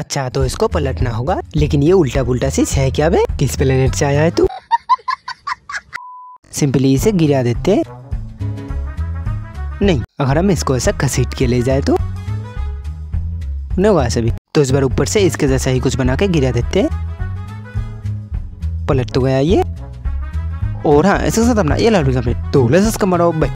अच्छा तो इसको पलटना होगा। लेकिन ये उल्टा पुल्टा चीज़ है क्या बे? किस प्लेनेट से आया है तू? सिंपली इसे गिरा देते। हैं नहीं, अगर हम इसको ऐसा घसीट के ले जाए तो? नहीं हुआ सभी तो इस बार ऊपर से इसके जैसा ही कुछ बना के गिरा देते। पलट तो गया ये। और हाँ ऐसे साथ अपना ये लाल कंप्लीट तो लेस भाई